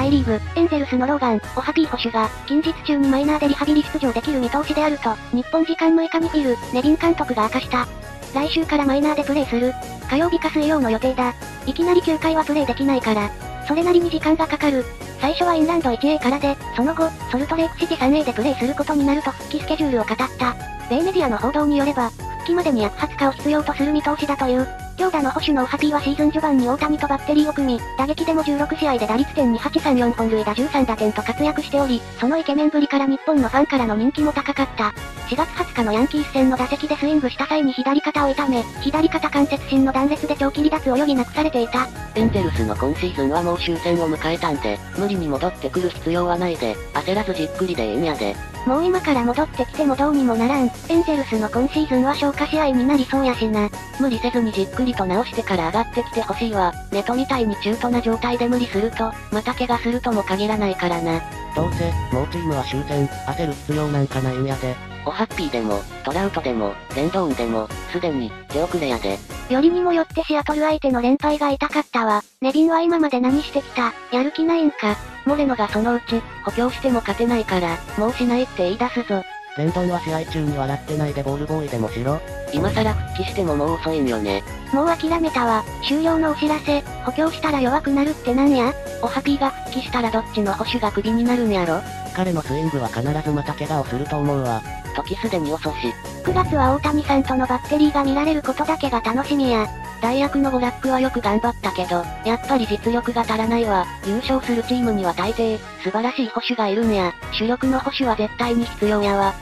大リーグ、エンゼルスのローガン、オハピー捕手が、近日中にマイナーでリハビリ出場できる見通しであると、日本時間6日にフィル、ネビン監督が明かした。来週からマイナーでプレーする。火曜日か水曜の予定だ。いきなり9回はプレイできないから、それなりに時間がかかる。最初はインランド 1A からで、その後、ソルトレイクシティ 3A でプレイすることになると復帰スケジュールを語った。米メディアの報道によれば、復帰までに約20日を必要とする見通しだという。強打の捕手のオハピーはシーズン序盤に大谷とバッテリーを組み、打撃でも16試合で打率点に834本塁打13打点と活躍しており、そのイケメンぶりから日本のファンからの人気も高かった。4月20日のヤンキース戦の打席でスイングした際に左肩を痛め、左肩関節心の断裂で長期離脱を余儀なくされていた。エンゼルスの今シーズンはもう終戦を迎えたんで、無理に戻ってくる必要はないで、焦らずじっくりでええんやで。もう今から戻ってきてもどうにもならん。エンゼルスの今シーズンは消化試合になりそうやしな。無理せずにじっくりと直してから上がってきてほしいわ。ネトみたいに中途な状態で無理すると、また怪我するとも限らないからな。どうせ、もうチームは終戦、焦る必要なんかないんやで。オハッピーでも、トラウトでも、レンドーンでも、すでに、手遅れやで。よりにもよってシアトル相手の連敗が痛かったわ。ネビンは今まで何してきた？やる気ないんか？モレノがそのうち、補強しても勝てないから、もうしないって言い出すぞ。レンドンは試合中に笑ってないでボールボーイでもしろ。今更復帰してももう遅いんよね。もう諦めたわ。終了のお知らせ、補強したら弱くなるってなんや？オハピーが復帰したらどっちの保守がクビになるんやろ？彼のスイングは必ずまた怪我をすると思うわ。時すでに遅し。9月は大谷さんとのバッテリーが見られることだけが楽しみや。大役のゴラックはよく頑張ったけど、やっぱり実力が足らないわ。優勝するチームには大抵、素晴らしい保守がいるんや。主力の保守は絶対に必要やわ。